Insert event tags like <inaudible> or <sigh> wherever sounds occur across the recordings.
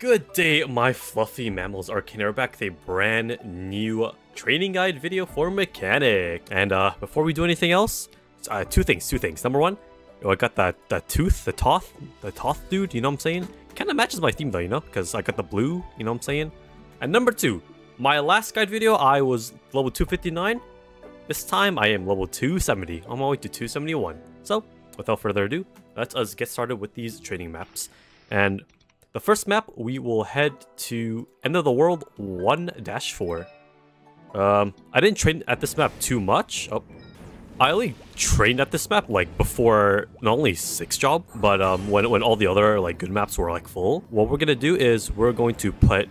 Good day, my fluffy mammals. Arcane are back with a brand new training guide video for mechanic. And uh, before we do anything else, uh, two things, two things. Number one, I got that that tooth, the Toth, the Toth dude. You know what I'm saying? Kind of matches my theme though, you know, because I got the blue. You know what I'm saying? And number two, my last guide video, I was level 259. This time, I am level 270. I'm On my way to 271. So, without further ado, let us get started with these training maps. And the first map, we will head to End of the World 1-4. Um, I didn't train at this map too much. Oh, I only trained at this map like before not only six job, but um, when when all the other like good maps were like full. What we're gonna do is we're going to put.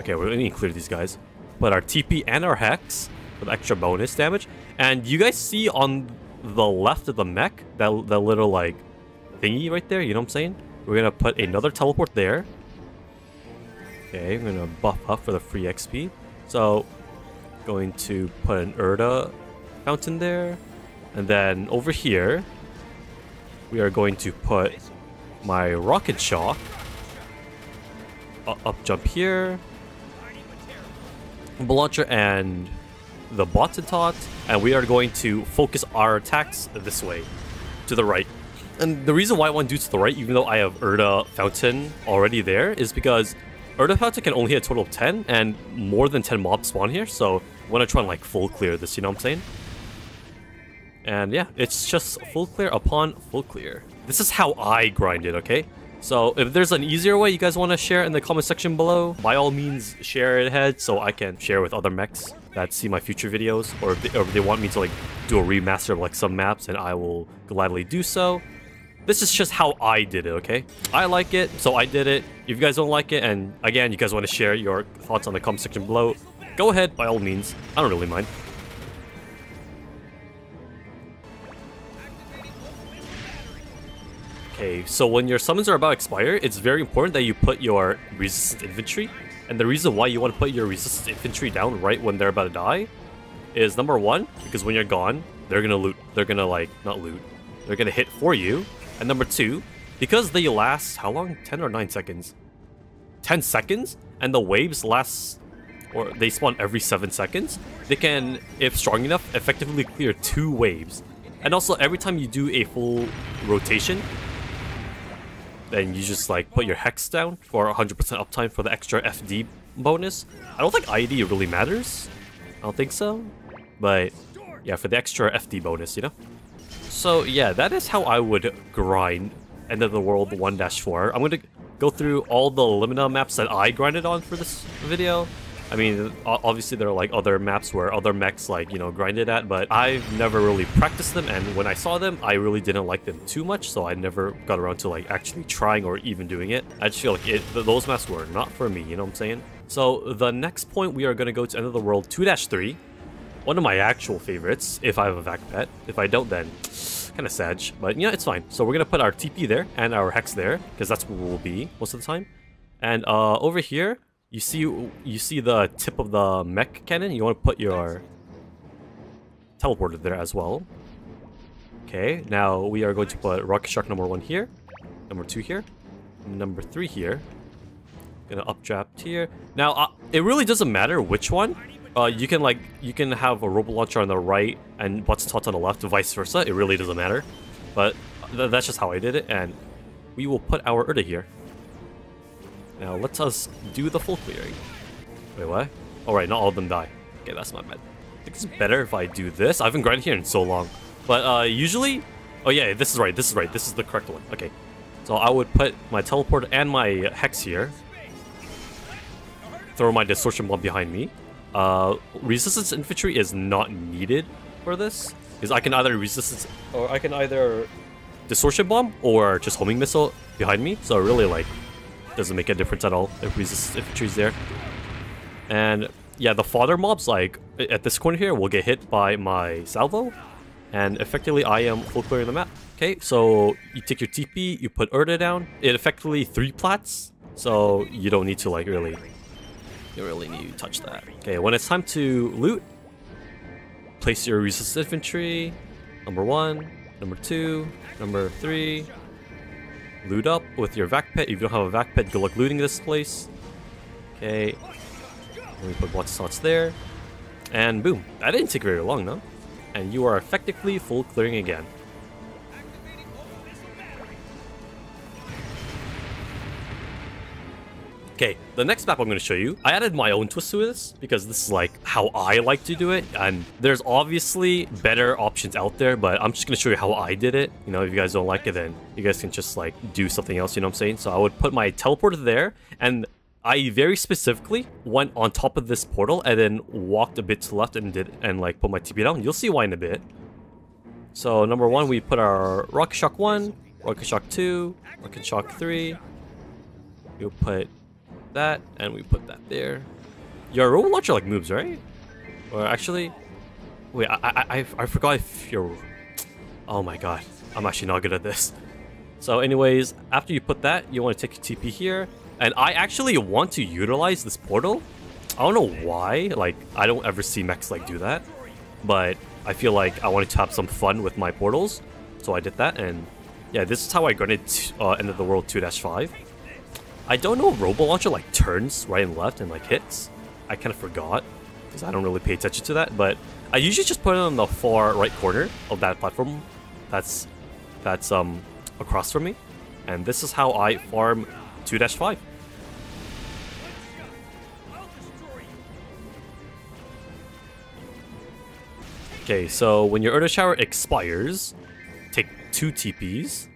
Okay, we're gonna clear these guys. Put our TP and our hex with extra bonus damage, and you guys see on the left of the mech that that little like thingy right there. You know what I'm saying? We're gonna put another teleport there. Okay, I'm gonna buff up for the free XP. So, going to put an Erda fountain there. And then over here, we are going to put my Rock 'n Shock. Uh, up jump here. Launcher and the Bots 'n Tots. And we are going to focus our attacks this way, to the right. And the reason why I want to do to the right, even though I have Erda Fountain already there, is because Erda Fountain can only hit a total of 10, and more than 10 mobs spawn here, so I want to try and like full clear this, you know what I'm saying? And yeah, it's just full clear upon full clear. This is how I grind it, okay? So if there's an easier way you guys want to share in the comment section below, by all means share it ahead so I can share with other mechs that see my future videos, or if they, or if they want me to like do a remaster of like some maps, and I will gladly do so. This is just how I did it, okay? I like it, so I did it. If you guys don't like it, and again, you guys want to share your thoughts on the comment section below, go ahead, by all means. I don't really mind. Okay, so when your summons are about to expire, it's very important that you put your Resistance Infantry. And the reason why you want to put your Resistance Infantry down right when they're about to die is number one, because when you're gone, they're gonna loot. They're gonna like not loot. They're gonna hit for you, and number two, because they last, how long? 10 or 9 seconds? 10 seconds? And the waves last, or they spawn every 7 seconds, they can, if strong enough, effectively clear 2 waves. And also, every time you do a full rotation, then you just like put your hex down for 100% uptime for the extra FD bonus. I don't think ID really matters. I don't think so. But yeah, for the extra FD bonus, you know? So yeah, that is how I would grind End of the World 1-4. I'm going to go through all the Limina maps that I grinded on for this video. I mean, obviously there are like other maps where other mechs like, you know, grinded at, but I've never really practiced them and when I saw them, I really didn't like them too much, so I never got around to like actually trying or even doing it. I just feel like it, those maps were not for me, you know what I'm saying? So the next point we are going to go to End of the World 2-3. One of my actual favorites, if I have a vac pet. If I don't, then kind of sad, but yeah, it's fine. So we're gonna put our TP there and our hex there because that's where we'll be most of the time. And uh, over here, you see you see the tip of the mech cannon. You want to put your teleporter there as well. Okay, now we are going to put Rock 'n Shock number one here, number two here, number three here. Gonna updraft here. Now, uh, it really doesn't matter which one uh, you can like you can have a Robo Launcher on the right and Bots 'n Tots on the left, vice versa. It really doesn't matter, but th that's just how I did it, and we will put our Erda here. Now let us do the full clearing. Wait, what? All right, not all of them die. Okay, that's my bad. I think it's better if I do this. I haven't grinded here in so long, but uh, usually, oh yeah, this is right. This is right. This is the correct one. Okay, so I would put my teleport and my hex here. Throw my distortion bomb behind me. Uh, resistance infantry is not needed for this, because I can either resistance or I can either distortion bomb or just homing missile behind me. So really like doesn't make a difference at all if resistance infantry is there. And yeah, the fodder mobs like at this corner here will get hit by my salvo, and effectively I am full clearing the map. Okay, so you take your TP, you put Erda down. It effectively three plats, so you don't need to like really you really need to touch that. Okay, when it's time to loot, place your resistance infantry. Number one, number two, number three. loot up with your vac pet. If you don't have a vac pet, good luck looting this place. Okay. Let me put of slots there. And boom. That didn't take very long, though. And you are effectively full clearing again. Okay, the next map I'm going to show you, I added my own twist to this because this is like how I like to do it. And there's obviously better options out there, but I'm just going to show you how I did it. You know, if you guys don't like it, then you guys can just like do something else, you know what I'm saying? So I would put my teleporter there and I very specifically went on top of this portal and then walked a bit to left and did and like put my TP down. You'll see why in a bit. So number one, we put our Rock 'n Shock 1, Rock 'n Shock 2, Rock 'n Shock 3. You'll put that, and we put that there. Your robo launcher like moves, right? Or actually, wait, I, I, I, I forgot if you're. Oh my god, I'm actually not good at this. So, anyways, after you put that, you want to take your TP here, and I actually want to utilize this portal. I don't know why. Like, I don't ever see mechs like do that, but I feel like I wanted to have some fun with my portals, so I did that, and yeah, this is how I granted uh, End of the World 2-5. I don't know if Robo Launcher like turns right and left and like hits. I kind of forgot because I don't really pay attention to that. But I usually just put it on the far right corner of that platform. That's that's um across from me, and this is how I farm 2-5. Okay, so when your Erda Shower expires, take two TPs,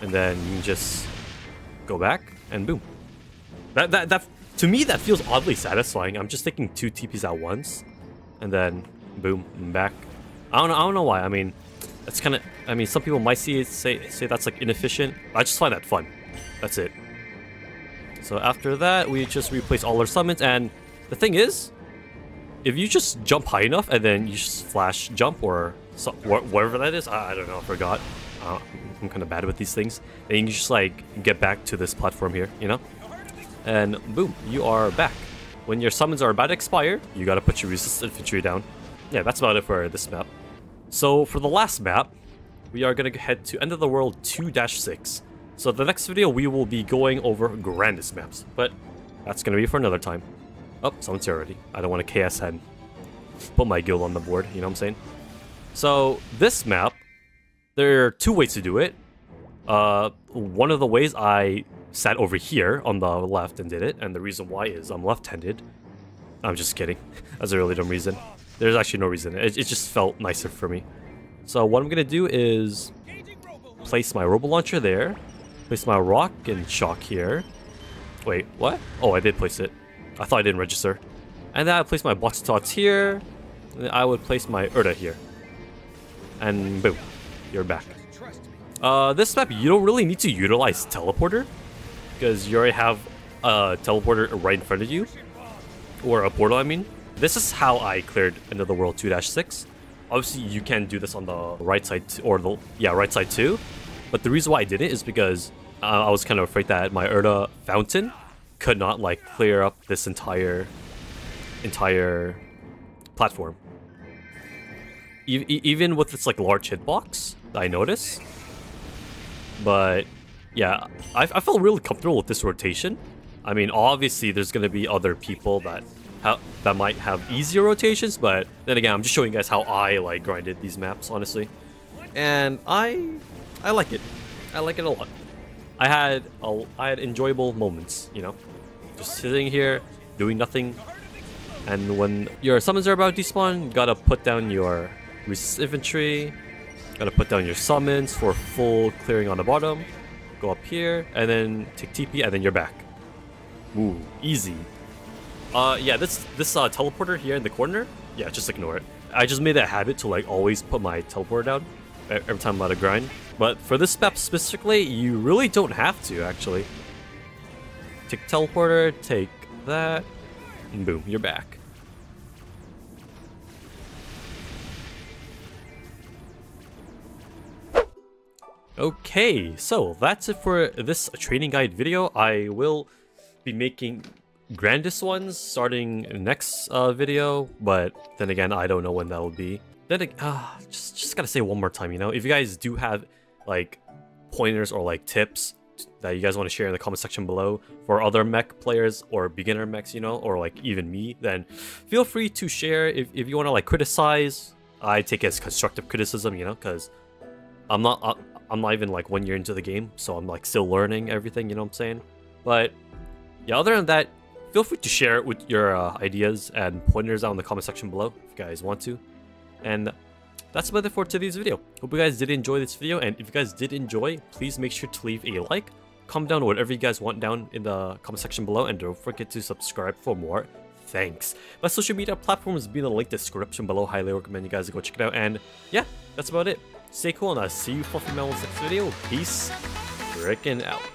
and then you just go back, and boom. That, that, that, to me, that feels oddly satisfying. I'm just taking two TPs at once, and then boom, I'm back. I don't know, I don't know why. I mean, that's kind of, I mean, some people might see it, say, say that's like inefficient. I just find that fun. That's it. So after that, we just replace all our summons, and the thing is, if you just jump high enough and then you just flash jump or so, whatever that is, I, I don't know, I forgot. Uh, I'm kind of bad with these things. And you just like get back to this platform here, you know? And boom, you are back. When your summons are about to expire, you gotta put your Resistance Infantry down. Yeah, that's about it for this map. So for the last map, we are gonna head to End of the World 2-6. So the next video, we will be going over Grandis maps, but that's gonna be for another time. Oh, someone's here already. I don't want to KS head. Put my guild on the board, you know what I'm saying? So this map, there are two ways to do it. Uh, one of the ways I sat over here on the left and did it, and the reason why is I'm left-handed. I'm just kidding. <laughs> That's a really dumb reason. There's actually no reason. It, it just felt nicer for me. So what I'm gonna do is place my Robo Launcher there, place my Rock and Shock here. Wait, what? Oh, I did place it. I thought I didn't register. And then I place my Box Tots here. I would place my Erda here. And boom you're back. Uh, this map, you don't really need to utilize teleporter because you already have a teleporter right in front of you, or a portal, I mean. This is how I cleared the World 2-6. Obviously, you can do this on the right side, or the, yeah, right side too. But the reason why I did it is because uh, I was kind of afraid that my Erda fountain could not, like, clear up this entire, entire platform. E even with its, like, large hitbox, I notice. But yeah, I, I felt really comfortable with this rotation. I mean, obviously there's to be other people that that might have easier rotations, but then again, I'm just showing you guys how I like grinded these maps, honestly. And I I like it. I like it a lot. I had a, I had enjoyable moments, you know, just sitting here doing nothing. And when your summons are about to despawn, you gotta put down your resist infantry, Gotta put down your summons for full clearing on the bottom. Go up here, and then take TP, and then you're back. Ooh, easy. Uh, yeah, this this uh, teleporter here in the corner, yeah, just ignore it. I just made a habit to like always put my teleporter down every time I'm out of grind. But for this map specifically, you really don't have to, actually. Take teleporter, take that, and boom, you're back. Okay, so that's it for this training guide video. I will be making Grandis ones starting next uh, video, but then again, I don't know when that will be. Then, uh, just, just gotta say one more time, you know, if you guys do have, like, pointers or like tips that you guys want to share in the comment section below for other mech players or beginner mechs, you know, or like even me, then feel free to share if, if you want to like criticize. I take it as constructive criticism, you know, because I'm not uh, I'm not even like one year into the game, so I'm like still learning everything, you know what I'm saying? But yeah, other than that, feel free to share it with your uh, ideas and pointers down in the comment section below if you guys want to. And that's about it for today's video. Hope you guys did enjoy this video, and if you guys did enjoy, please make sure to leave a like, comment down whatever you guys want down in the comment section below, and don't forget to subscribe for more. Thanks. My social media platforms will be in the link description below. Highly recommend you guys go check it out. And yeah, that's about it. Stay cool, and I'll see you Man the next video. Peace. Freaking out.